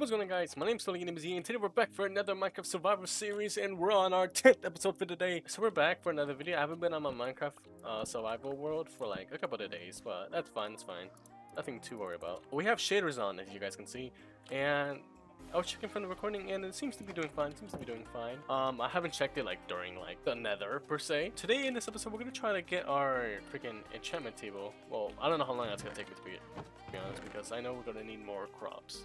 what's going on guys, my name's Sully Z and today we're back for another Minecraft Survivor series and we're on our 10th episode for today. So we're back for another video. I haven't been on my Minecraft uh, survival world for like a couple of days, but that's fine, that's fine. Nothing to worry about. We have shaders on as you guys can see and I was checking from the recording and it seems to be doing fine, it seems to be doing fine. Um, I haven't checked it like during like the nether per se. Today in this episode we're gonna try to get our freaking enchantment table. Well, I don't know how long that's gonna take me to be, to be honest because I know we're gonna need more crops.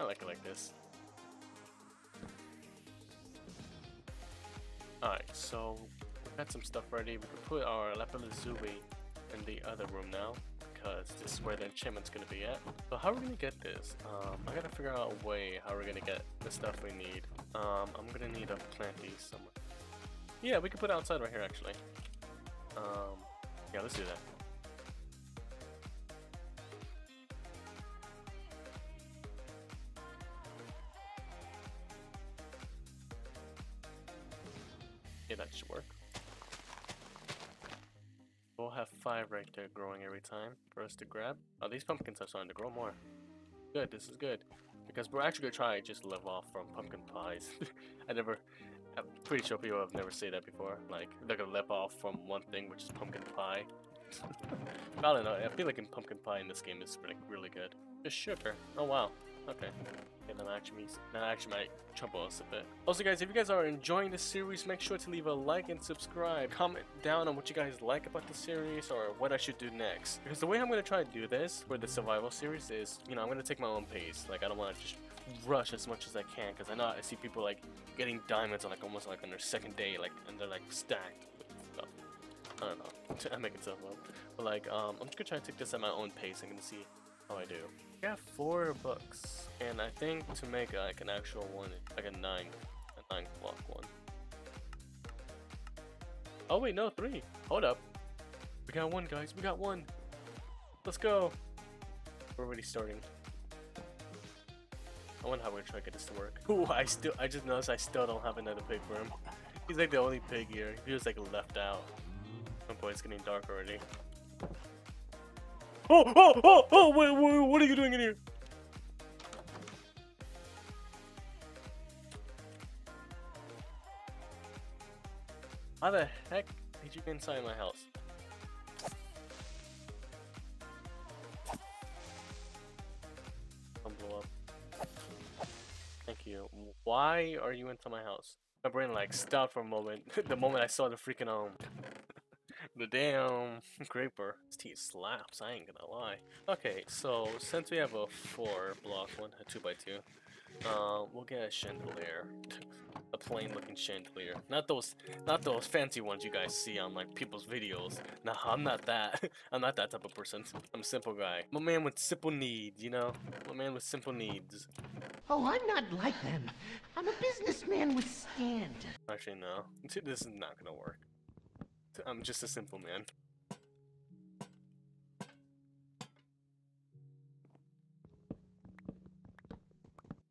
I like it like this. Alright, so we got some stuff ready. We can put our lapis lazuli in the other room now because this is where the enchantment's gonna be at. So how are we gonna get this? Um, I gotta figure out a way how we're gonna get the stuff we need. Um, I'm gonna need a planty somewhere. Yeah, we can put it outside right here actually. Um, yeah, let's do that. There growing every time for us to grab. Oh, these pumpkins are starting to grow more. Good, this is good. Because we're actually gonna try just live off from pumpkin pies. I never, I'm pretty sure people have never said that before. Like, they're gonna live off from one thing, which is pumpkin pie. I don't know, I feel like in pumpkin pie in this game is like really good. Just sugar. Oh wow. Okay. Yeah, that actually that actually might trouble us a bit. Also guys, if you guys are enjoying this series, make sure to leave a like and subscribe. Comment down on what you guys like about the series or what I should do next. Because the way I'm gonna try to do this for the survival series is, you know, I'm gonna take my own pace. Like I don't wanna just rush as much as I can because I know I see people like getting diamonds on like almost like on their second day, like and they're like stacked. I don't know. I'm making stuff up. But like, um, I'm just gonna try to take this at my own pace. I'm gonna see how I do. I got four books, and I think to make uh, like an actual one, like a nine, a nine block one. Oh wait, no, three. Hold up. We got one, guys. We got one. Let's go. We're already starting. I wonder how we're gonna try to get this to work. Ooh, I still, I just noticed I still don't have another pig for him. He's like the only pig here. He was like left out. Oh boy, it's getting dark already. Oh, oh, oh, oh, wait, wait, what are you doing in here? How the heck did you get inside my house? Blow up. Thank you. Why are you into my house? My brain like stopped for a moment. the moment I saw the freaking um the damn creeper. This tea slaps, I ain't gonna lie. Okay, so since we have a four block one, a two by two, uh, we'll get a chandelier. a plain looking chandelier. Not those not those fancy ones you guys see on like people's videos. Nah, I'm not that. I'm not that type of person. I'm a simple guy. I'm a man with simple needs, you know? I'm a man with simple needs. Oh, I'm not like them. I'm a businessman with stand. Actually, no. This is not gonna work. I'm just a simple man.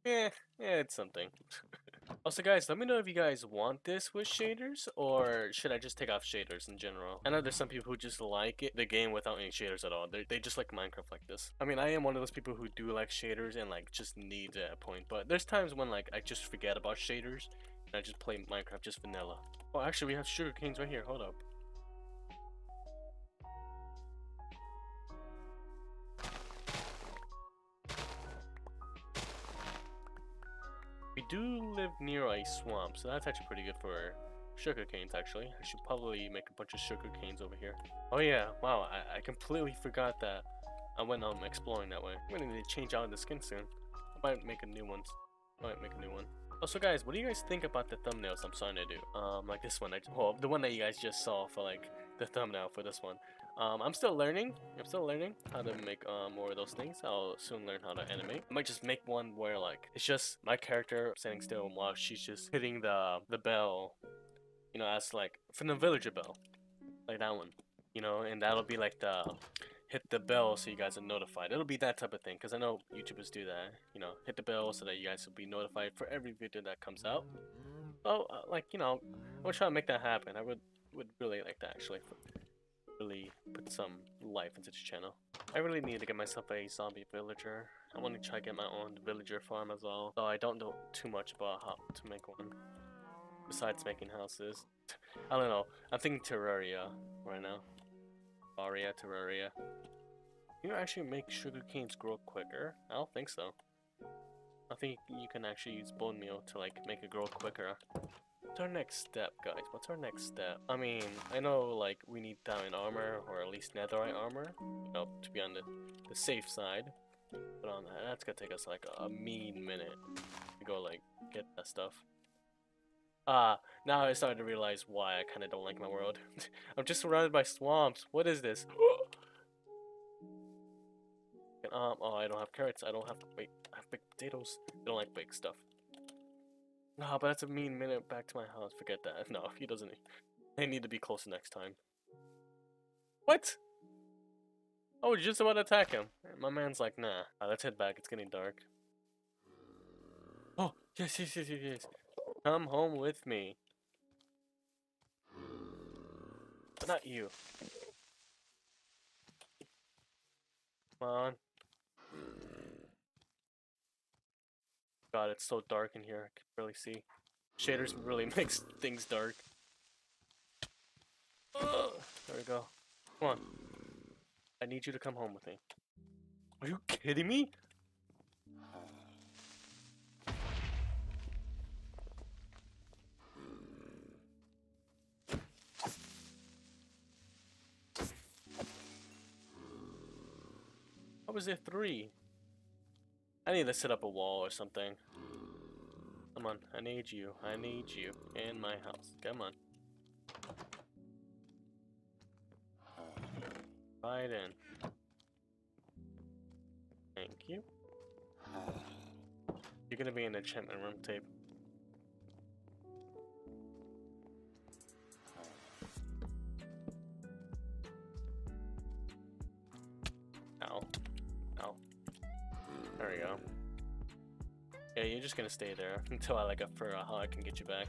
Eh, yeah, it's something. also, guys, let me know if you guys want this with shaders, or should I just take off shaders in general? I know there's some people who just like it, the game without any shaders at all. They, they just like Minecraft like this. I mean, I am one of those people who do like shaders and like just need a point, but there's times when like I just forget about shaders and I just play Minecraft just vanilla. Oh, actually, we have sugar canes right here. Hold up. Do live near a swamp, so that's actually pretty good for sugar canes, actually. I should probably make a bunch of sugar canes over here. Oh yeah, wow, I, I completely forgot that I went um, exploring that way. I'm gonna need to change out the skin soon. I might make a new one. I might make a new one. Also guys, what do you guys think about the thumbnails I'm starting to do? Um, like this one, I, well, the one that you guys just saw for like the thumbnail for this one. Um, I'm still learning. I'm still learning how to make uh, more of those things. I'll soon learn how to animate. I might just make one where like it's just my character standing still while she's just hitting the the bell. You know, as like from the villager bell, like that one. You know, and that'll be like the hit the bell so you guys are notified. It'll be that type of thing because I know YouTubers do that. You know, hit the bell so that you guys will be notified for every video that comes out. Oh, uh, like you know, I'm gonna try to make that happen. I would would really like that actually. Really put some life into this channel. I really need to get myself a zombie villager. I want to try to get my own villager farm as well. Though I don't know too much about how to make one. Besides making houses. I don't know. I'm thinking Terraria right now. Aria, Terraria. Can you actually make sugar canes grow quicker? I don't think so. I think you can actually use bone meal to like make it grow quicker. What's our next step, guys? What's our next step? I mean, I know like we need diamond armor or at least netherite armor, you know, to be on the, the safe side. But on that, that's gonna take us like a mean minute to go like get that stuff. Ah, uh, now I started to realize why I kind of don't like my world. I'm just surrounded by swamps. What is this? um, oh, I don't have carrots. I don't have. Wait, I have big potatoes. I don't like big stuff. No, but that's a mean minute back to my house. Forget that. No, he doesn't. They need to be closer next time. What? Oh, you're just about to attack him. My man's like, nah. Right, let's head back. It's getting dark. Oh, yes, yes, yes, yes, yes. Come home with me. But not you. Come on. God, it's so dark in here. I can barely see. Shaders really makes things dark. Ugh. There we go. Come on. I need you to come home with me. Are you kidding me? How was there three? I need to set up a wall or something. Come on, I need you. I need you in my house. Come on. Right in. Thank you. You're gonna be in the enchantment room tape. Yeah, you're just gonna stay there until I like a fur how I can get you back.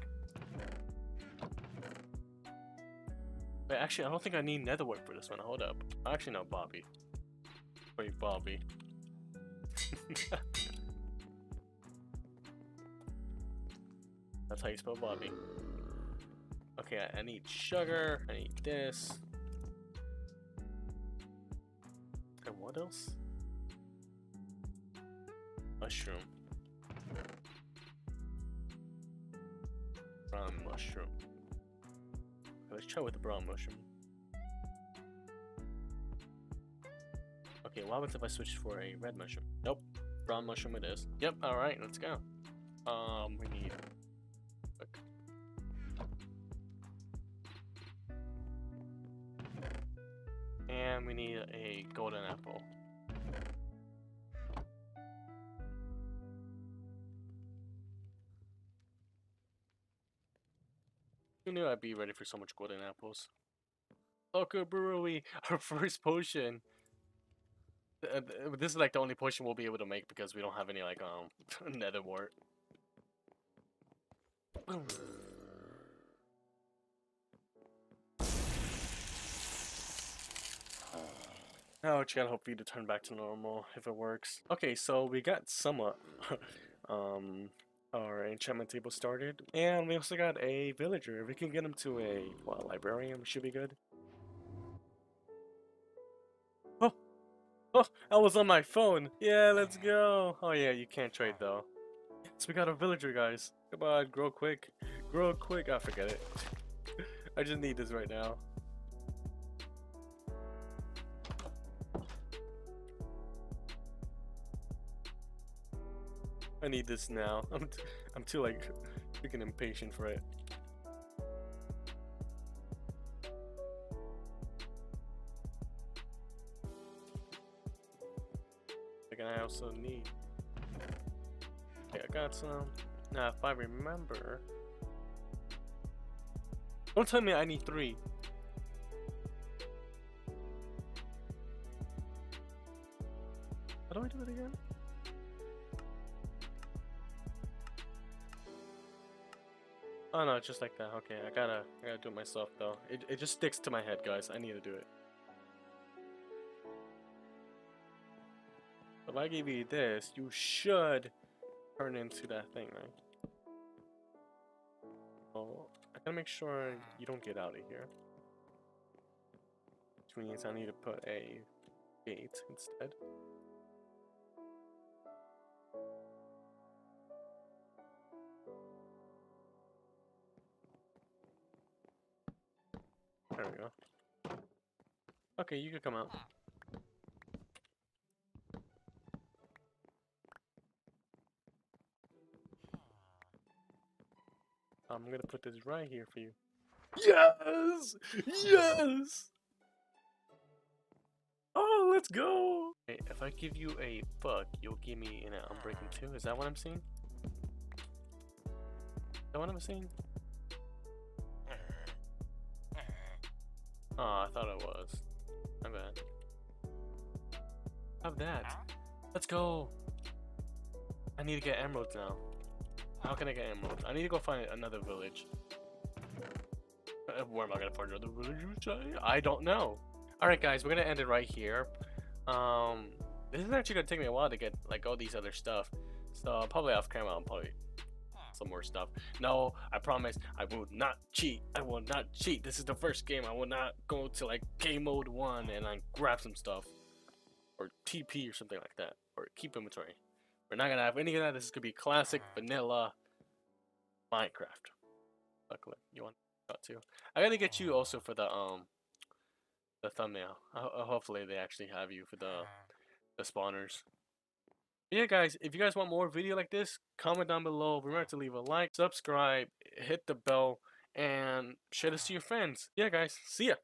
Wait, actually, I don't think I need nether wart for this one. Hold up. Actually, no, Bobby. Wait, Bobby. That's how you spell Bobby. Okay, I, I need sugar. I need this. And what else? Mushroom. Brown mushroom. Let's try with the brown mushroom. Okay, what happens if I switch for a red mushroom? Nope. Brown mushroom it is. Yep, alright, let's go. Um, we need... Look. And we need a golden apple. Who knew I'd be ready for so much golden apples? Loco Brewery, our first potion. Uh, this is like the only potion we'll be able to make because we don't have any like um nether wart. Now just gotta hope for you to turn back to normal if it works. Okay, so we got somewhat um our enchantment table started. And we also got a villager. If we can get him to a what, librarian, should be good. Oh! Oh, I was on my phone. Yeah, let's go. Oh yeah, you can't trade though. So we got a villager, guys. Come on, grow quick. Grow quick. I oh, forget it. I just need this right now. I need this now. I'm, t I'm too like freaking impatient for it. Like I also need. Okay, I got some. Now, if I remember, don't tell me I need three. How do I do it again? Oh no, it's just like that. Okay, I gotta, I gotta do it myself though. It, it just sticks to my head, guys. I need to do it. If I give you this, you should turn into that thing, right? Oh, I gotta make sure you don't get out of here. Which means I need to put a gate instead. Okay, you can come out. I'm gonna put this right here for you. Yes! Yes! Oh, let's go! Hey, if I give you a fuck, you'll give me an Unbreaking 2? Is that what I'm seeing? Is that what I'm seeing? Oh, I thought it was. Have that. Let's go! I need to get emeralds now. How can I get emeralds? I need to go find another village. Uh, Where am I gonna find another village? I don't know. Alright guys, we're gonna end it right here. Um, this is actually gonna take me a while to get like all these other stuff. So probably off camera I'll probably some more stuff. No, I promise I will not cheat. I will not cheat. This is the first game. I will not go to like game mode one and like grab some stuff. Or TP or something like that. Or keep inventory. We're not gonna have any of that. This is gonna be classic vanilla Minecraft. Luckily, you want that too. I gotta get you also for the um the thumbnail. Ho- hopefully they actually have you for the the spawners. But yeah, guys, if you guys want more video like this, comment down below. Remember to leave a like, subscribe, hit the bell, and share this to your friends. Yeah, guys, see ya.